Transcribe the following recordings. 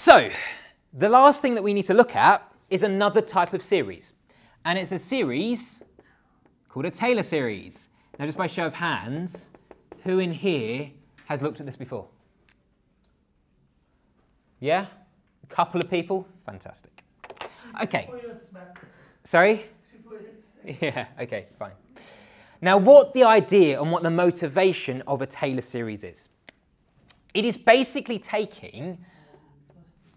So, the last thing that we need to look at is another type of series. And it's a series called a Taylor series. Now, just by show of hands, who in here has looked at this before? Yeah? A couple of people? Fantastic. Okay. Sorry? Yeah, okay, fine. Now, what the idea and what the motivation of a Taylor series is? It is basically taking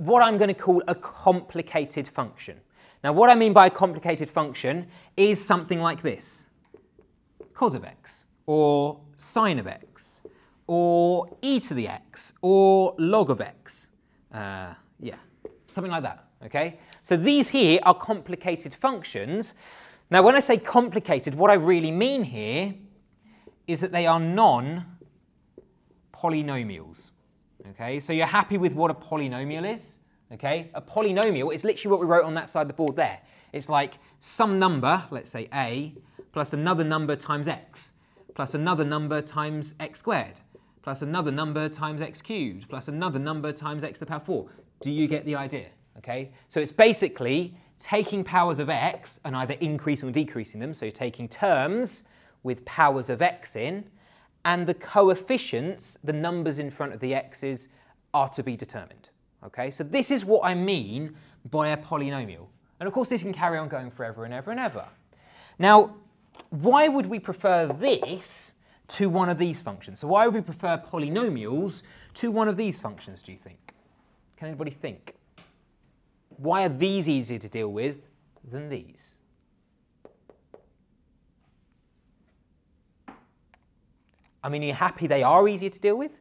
what I'm going to call a complicated function. Now, what I mean by a complicated function is something like this. Cos of x, or sine of x, or e to the x, or log of x. Uh, yeah, something like that, okay? So these here are complicated functions. Now, when I say complicated, what I really mean here is that they are non-polynomials. Okay, so you're happy with what a polynomial is? Okay, a polynomial is literally what we wrote on that side of the board there. It's like some number, let's say a, plus another number times x, plus another number times x squared, plus another number times x cubed, plus another number times x to the power 4. Do you get the idea? Okay, so it's basically taking powers of x and either increasing or decreasing them, so you're taking terms with powers of x in, and the coefficients, the numbers in front of the x's, are to be determined. Okay, so this is what I mean by a polynomial. And of course, this can carry on going forever and ever and ever. Now, why would we prefer this to one of these functions? So why would we prefer polynomials to one of these functions, do you think? Can anybody think? Why are these easier to deal with than these? I mean, are you happy they are easier to deal with?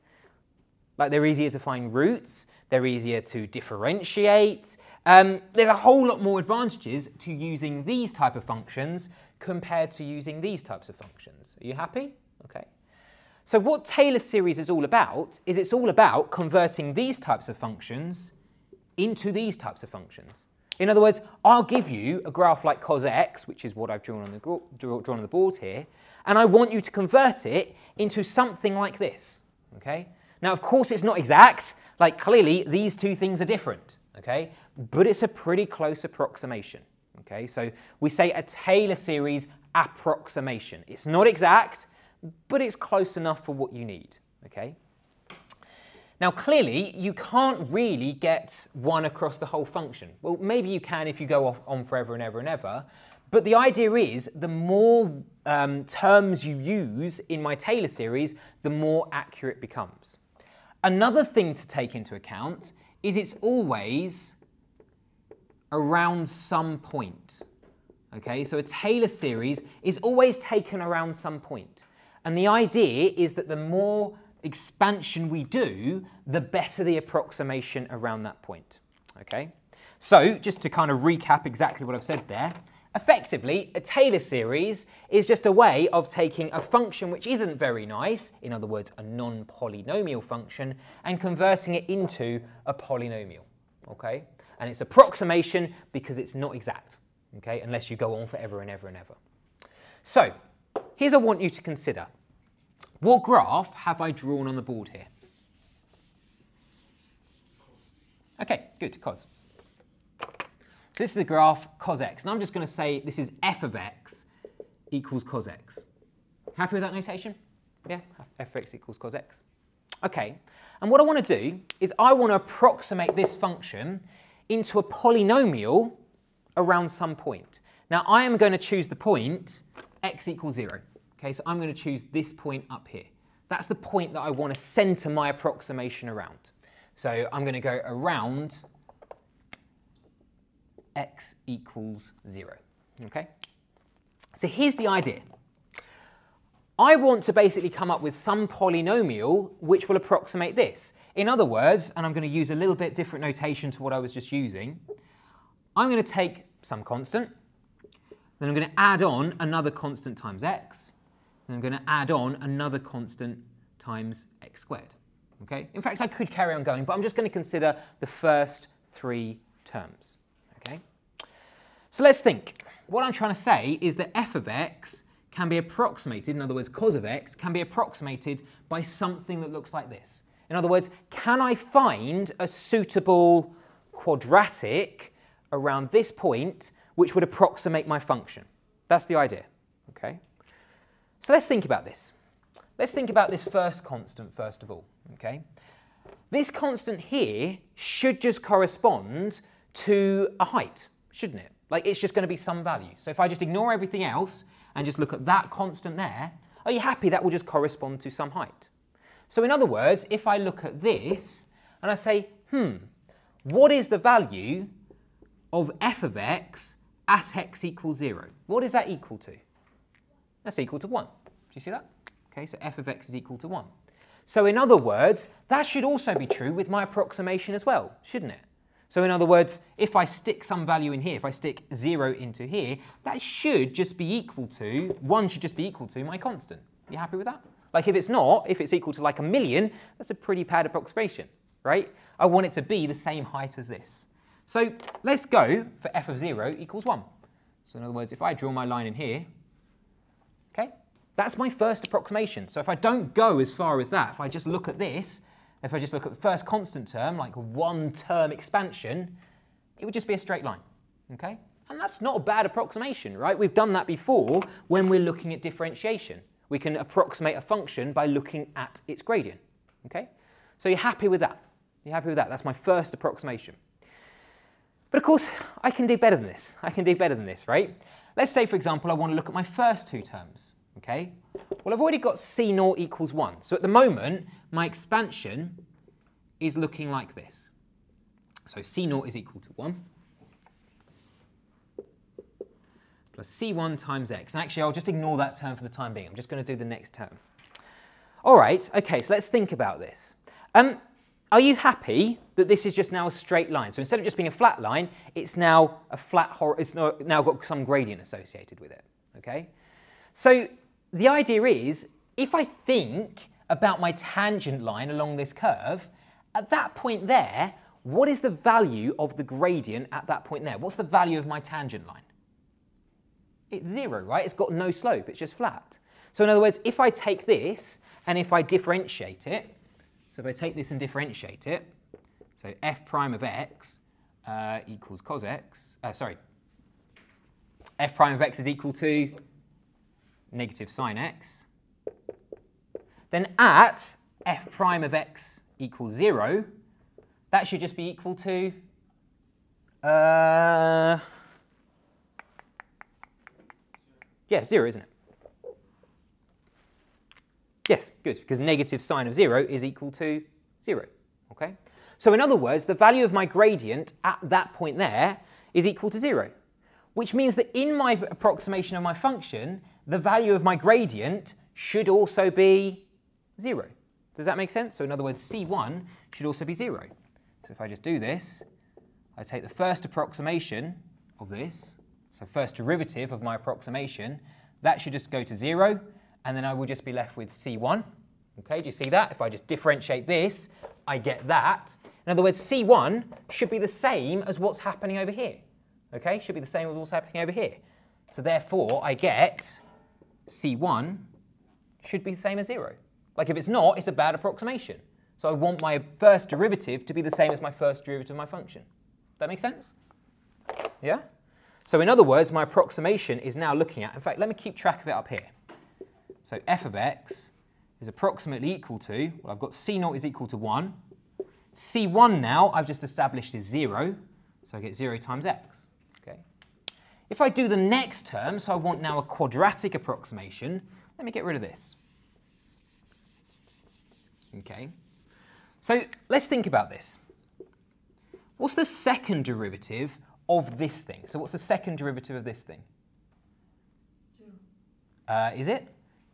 Like they're easier to find roots, they're easier to differentiate. Um, there's a whole lot more advantages to using these type of functions compared to using these types of functions. Are you happy? Okay. So what Taylor series is all about is it's all about converting these types of functions into these types of functions. In other words, I'll give you a graph like cos x, which is what I've drawn on the, drawn on the board here, and I want you to convert it into something like this, okay? Now, of course, it's not exact. Like, clearly, these two things are different, okay? But it's a pretty close approximation, okay? So we say a Taylor series approximation. It's not exact, but it's close enough for what you need, okay? Now, clearly, you can't really get one across the whole function. Well, maybe you can if you go on forever and ever and ever, but the idea is the more um, terms you use in my Taylor series, the more accurate it becomes. Another thing to take into account is it's always around some point. Okay, so a Taylor series is always taken around some point. And the idea is that the more expansion we do, the better the approximation around that point. Okay, so just to kind of recap exactly what I've said there, Effectively, a Taylor series is just a way of taking a function which isn't very nice, in other words, a non-polynomial function, and converting it into a polynomial, okay? And it's approximation because it's not exact, okay, unless you go on forever and ever and ever. So, here's what I want you to consider. What graph have I drawn on the board here? Okay, good, cos. So this is the graph cos x. And I'm just going to say this is f of x equals cos x. Happy with that notation? Yeah, f of x equals cos x. Okay, and what I want to do is I want to approximate this function into a polynomial around some point. Now I am going to choose the point x equals 0. Okay, so I'm going to choose this point up here. That's the point that I want to center my approximation around. So I'm going to go around x equals 0. Okay? So here's the idea. I want to basically come up with some polynomial which will approximate this. In other words, and I'm going to use a little bit different notation to what I was just using, I'm going to take some constant, then I'm going to add on another constant times x, and I'm going to add on another constant times x squared. Okay? In fact, I could carry on going, but I'm just going to consider the first three terms. So let's think. What I'm trying to say is that f of x can be approximated, in other words, cos of x can be approximated by something that looks like this. In other words, can I find a suitable quadratic around this point which would approximate my function? That's the idea, okay? So let's think about this. Let's think about this first constant first of all, okay? This constant here should just correspond to a height, shouldn't it? Like it's just going to be some value. So if I just ignore everything else and just look at that constant there, are you happy that will just correspond to some height? So in other words, if I look at this and I say, hmm, what is the value of f of x at x equals 0? What is that equal to? That's equal to 1. Do you see that? Okay, so f of x is equal to 1. So in other words, that should also be true with my approximation as well, shouldn't it? So in other words, if I stick some value in here, if I stick 0 into here, that should just be equal to, 1 should just be equal to my constant. You happy with that? Like if it's not, if it's equal to like a million, that's a pretty bad approximation, right? I want it to be the same height as this. So let's go for f of 0 equals 1. So in other words, if I draw my line in here, okay, that's my first approximation. So if I don't go as far as that, if I just look at this, if I just look at the first constant term, like one term expansion, it would just be a straight line, okay? And that's not a bad approximation, right? We've done that before when we're looking at differentiation. We can approximate a function by looking at its gradient, okay? So you're happy with that? You're happy with that? That's my first approximation. But of course, I can do better than this. I can do better than this, right? Let's say, for example, I want to look at my first two terms, okay? Well, I've already got C naught equals 1. So at the moment, my expansion is looking like this. So C naught is equal to 1 plus C1 times x. And actually, I'll just ignore that term for the time being. I'm just going to do the next term. All right, OK, so let's think about this. Um, are you happy that this is just now a straight line? So instead of just being a flat line, it's now a flat, it's now got some gradient associated with it, okay? So the idea is, if I think about my tangent line along this curve, at that point there, what is the value of the gradient at that point there? What's the value of my tangent line? It's zero, right? It's got no slope, it's just flat. So in other words, if I take this and if I differentiate it, so if I take this and differentiate it, so f prime of x uh, equals cos x, uh, sorry, f prime of x is equal to negative sine x, then at f prime of x equals 0, that should just be equal to, uh, yeah, 0, isn't it? Yes, good, because negative sine of 0 is equal to 0, okay? So in other words, the value of my gradient at that point there is equal to 0, which means that in my approximation of my function, the value of my gradient should also be 0. Does that make sense? So in other words, C1 should also be 0. So if I just do this, I take the first approximation of this, so first derivative of my approximation, that should just go to 0, and then I will just be left with C1. Okay, do you see that? If I just differentiate this, I get that. In other words, C1 should be the same as what's happening over here. Okay, should be the same as what's happening over here. So therefore, I get C1 should be the same as 0. Like if it's not, it's a bad approximation. So I want my first derivative to be the same as my first derivative of my function. That make sense? Yeah? So in other words, my approximation is now looking at, in fact, let me keep track of it up here. So f of x is approximately equal to, well, I've got c0 is equal to 1. c1 now, I've just established is 0, so I get 0 times x. If I do the next term, so I want now a quadratic approximation, let me get rid of this. Okay, so let's think about this. What's the second derivative of this thing? So what's the second derivative of this thing? Uh, is it?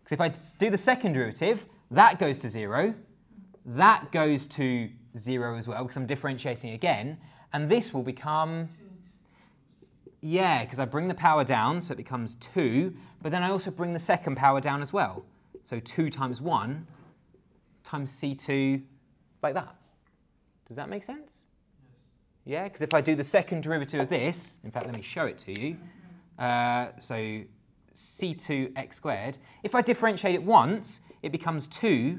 Because if I do the second derivative, that goes to 0, that goes to 0 as well, because I'm differentiating again, and this will become yeah, because I bring the power down, so it becomes 2, but then I also bring the second power down as well. So 2 times 1 times c2 like that. Does that make sense? Yes. Yeah, because if I do the second derivative of this, in fact, let me show it to you. Uh, so c2x squared, if I differentiate it once, it becomes 2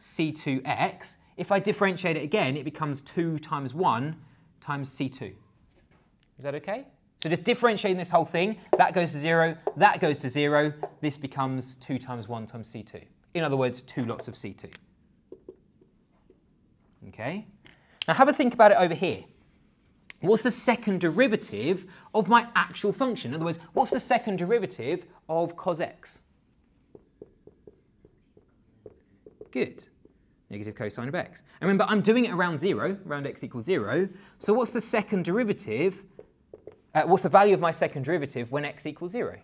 c2x. If I differentiate it again, it becomes 2 times 1 times C2. Is that okay? So just differentiating this whole thing, that goes to 0, that goes to 0, this becomes 2 times 1 times C2. In other words, two lots of C2. Okay? Now have a think about it over here. What's the second derivative of my actual function? In other words, what's the second derivative of cos x? Good. Negative cosine of x. And remember, I'm doing it around 0, around x equals 0. So what's the second derivative? Uh, what's the value of my second derivative when x equals 0?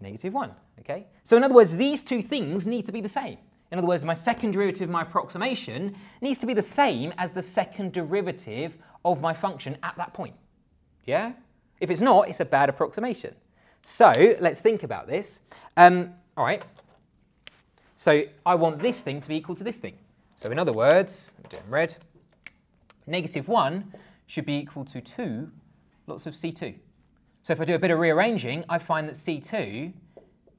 Negative 1. Okay? So in other words, these two things need to be the same. In other words, my second derivative of my approximation needs to be the same as the second derivative of my function at that point. Yeah? If it's not, it's a bad approximation. So let's think about this. Um, all right. So I want this thing to be equal to this thing. So in other words, do it in red, negative 1 should be equal to 2 lots of C2. So if I do a bit of rearranging, I find that C2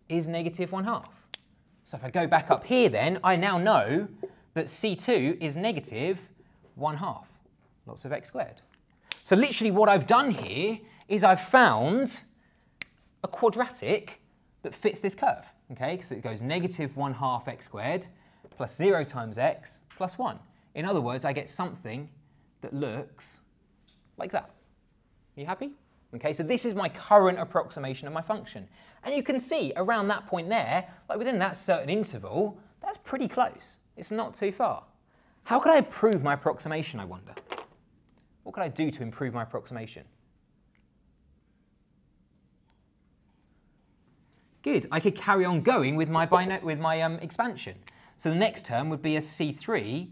is negative 1 half. So if I go back up here then, I now know that C2 is negative 1 half, lots of x squared. So literally what I've done here is I've found a quadratic that fits this curve, okay? So it goes negative 1 half x squared plus 0 times x plus 1. In other words, I get something that looks like that. Are you happy? Okay, so this is my current approximation of my function. And you can see around that point there, like within that certain interval, that's pretty close. It's not too far. How can I improve my approximation, I wonder? What can I do to improve my approximation? Good, I could carry on going with my, with my um, expansion. So the next term would be a c3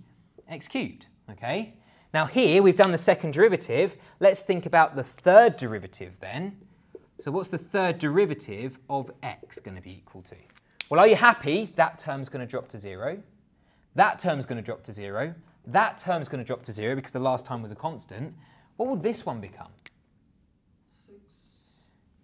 x cubed, okay? Now here we've done the second derivative. Let's think about the third derivative then. So what's the third derivative of x going to be equal to? Well, are you happy? That term's going to drop to 0. That term's going to drop to 0. That term's going to drop to 0 because the last time was a constant. What would this one become? Six.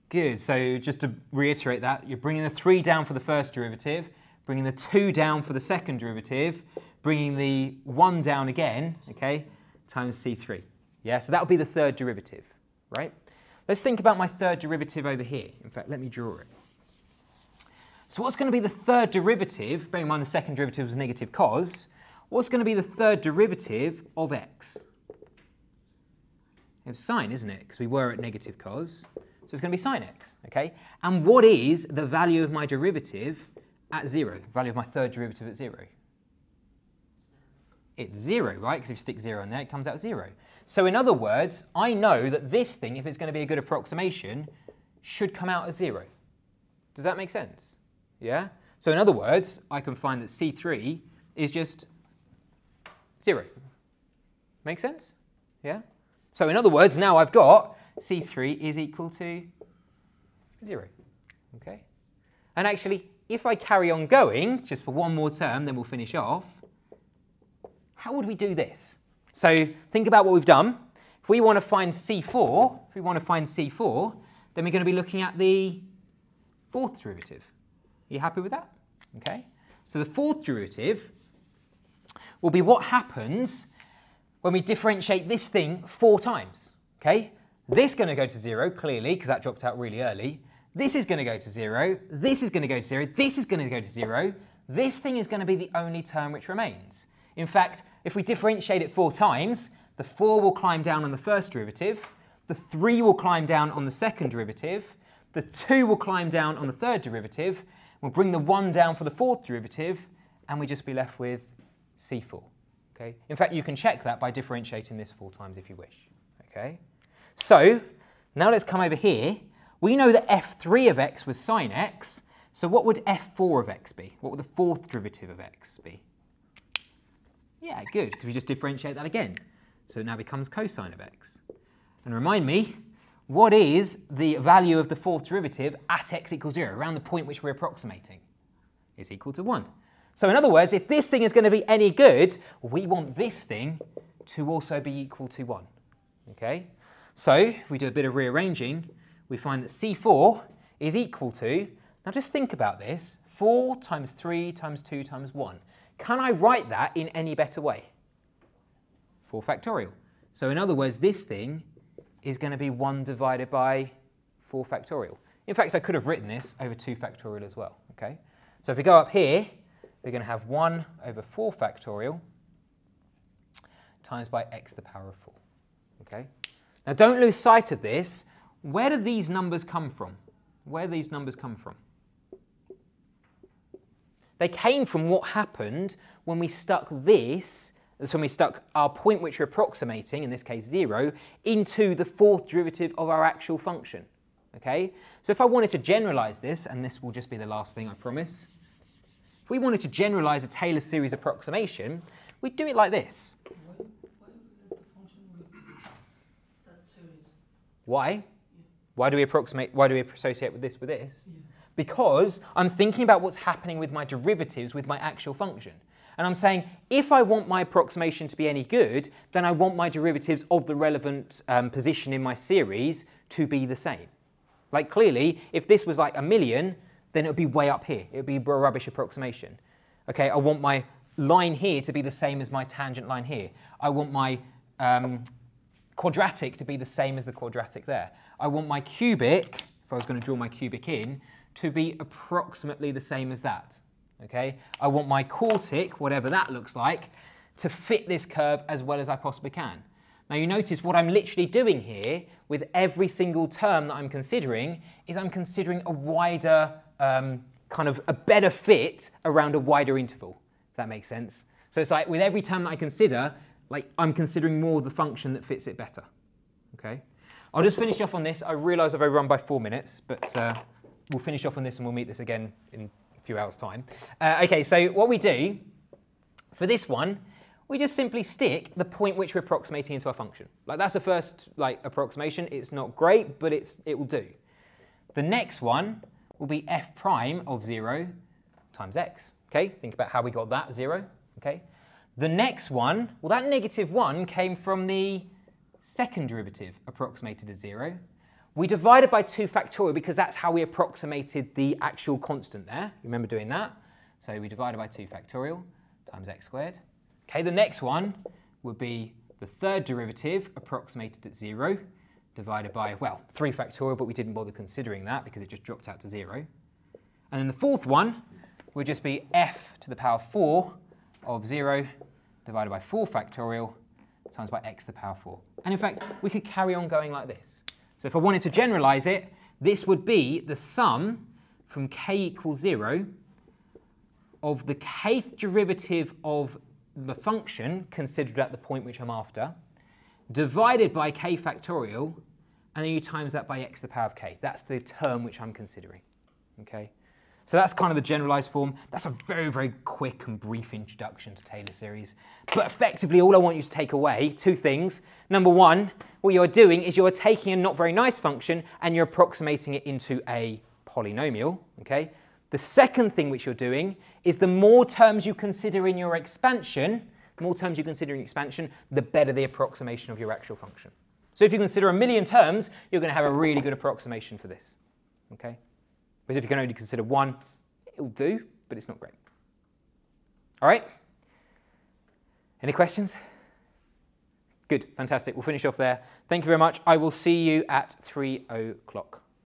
Good. So just to reiterate that, you're bringing the 3 down for the first derivative, bringing the 2 down for the second derivative, bringing the 1 down again, okay? Times C3. Yeah, so that would be the third derivative, right? Let's think about my third derivative over here. In fact, let me draw it. So what's going to be the third derivative, bearing in mind the second derivative was negative cos, what's going to be the third derivative of x? It's sine, isn't it? Because we were at negative cos. So it's going to be sine x, okay? And what is the value of my derivative at 0, value of my third derivative at 0? It's zero, right? Because if you stick zero in there, it comes out zero. So in other words, I know that this thing, if it's going to be a good approximation, should come out as zero. Does that make sense? Yeah? So in other words, I can find that C3 is just zero. Make sense? Yeah? So in other words, now I've got C3 is equal to zero. Okay? And actually, if I carry on going, just for one more term, then we'll finish off, how would we do this? So think about what we've done. If we want to find C4, if we want to find C4, then we're going to be looking at the fourth derivative. Are you happy with that? Okay. So the fourth derivative will be what happens when we differentiate this thing four times. Okay. This is going to go to zero, clearly, because that dropped out really early. This is going to go to zero. This is going to go to zero. This is going to go to zero. This thing is going to be the only term which remains. In fact, if we differentiate it four times, the 4 will climb down on the first derivative, the 3 will climb down on the second derivative, the 2 will climb down on the third derivative, we'll bring the 1 down for the fourth derivative, and we just be left with C4. Okay? In fact, you can check that by differentiating this four times if you wish. Okay? So, now let's come over here. We know that f3 of x was sine x, so what would f4 of x be? What would the fourth derivative of x be? Yeah, good, because we just differentiate that again. So it now becomes cosine of x. And remind me, what is the value of the fourth derivative at x equals 0, around the point which we're approximating? Is equal to 1. So in other words, if this thing is going to be any good, we want this thing to also be equal to 1. Okay? So if we do a bit of rearranging, we find that C4 is equal to, now just think about this, 4 times 3 times 2 times 1. Can I write that in any better way? 4 factorial. So in other words, this thing is going to be 1 divided by 4 factorial. In fact, I could have written this over 2 factorial as well. Okay. So if we go up here, we're going to have 1 over 4 factorial times by x to the power of 4. Okay. Now don't lose sight of this. Where do these numbers come from? Where do these numbers come from? They came from what happened when we stuck this, so when we stuck our point which we're approximating, in this case 0, into the fourth derivative of our actual function. Okay? So if I wanted to generalize this, and this will just be the last thing I promise, if we wanted to generalize a Taylor series approximation, we'd do it like this. Why? Why do we approximate, why do we associate with this with this? Yeah because I'm thinking about what's happening with my derivatives with my actual function. And I'm saying, if I want my approximation to be any good, then I want my derivatives of the relevant um, position in my series to be the same. Like clearly, if this was like a million, then it would be way up here. It would be a rubbish approximation. Okay, I want my line here to be the same as my tangent line here. I want my um, quadratic to be the same as the quadratic there. I want my cubic, if I was going to draw my cubic in, to be approximately the same as that. Okay, I want my quartic, whatever that looks like, to fit this curve as well as I possibly can. Now you notice what I'm literally doing here with every single term that I'm considering is I'm considering a wider, um, kind of a better fit around a wider interval, if that makes sense. So it's like with every term that I consider, like I'm considering more of the function that fits it better. Okay, I'll just finish off on this. I realise I've overrun by four minutes, but uh, we'll finish off on this and we'll meet this again in a few hours' time. Uh, okay, so what we do for this one, we just simply stick the point which we're approximating into our function. Like that's the first like approximation. It's not great, but it's it will do. The next one will be f prime of 0 times x. Okay, think about how we got that, 0. Okay. The next one, well, that negative 1 came from the second derivative approximated at 0. We divided by 2 factorial because that's how we approximated the actual constant there. Remember doing that? So we divided by 2 factorial times x squared. Okay, the next one would be the third derivative approximated at 0 divided by, well, 3 factorial, but we didn't bother considering that because it just dropped out to 0. And then the fourth one would just be f to the power 4 of 0 divided by 4 factorial times by x to the power 4. And in fact, we could carry on going like this. So if I wanted to generalize it, this would be the sum from k equals 0 of the kth derivative of the function considered at the point which I'm after, divided by k factorial, and then you times that by x to the power of k. That's the term which I'm considering. Okay. So that's kind of the generalized form. That's a very, very quick and brief introduction to Taylor series. But effectively, all I want you to take away, two things. Number one, what you're doing is you're taking a not very nice function and you're approximating it into a polynomial, okay? The second thing which you're doing is the more terms you consider in your expansion, the more terms you consider in expansion, the better the approximation of your actual function. So if you consider a million terms, you're going to have a really good approximation for this, okay? Whereas if you can only consider one, it'll do, but it's not great. All right? Any questions? Good, fantastic. We'll finish off there. Thank you very much. I will see you at 3 o'clock.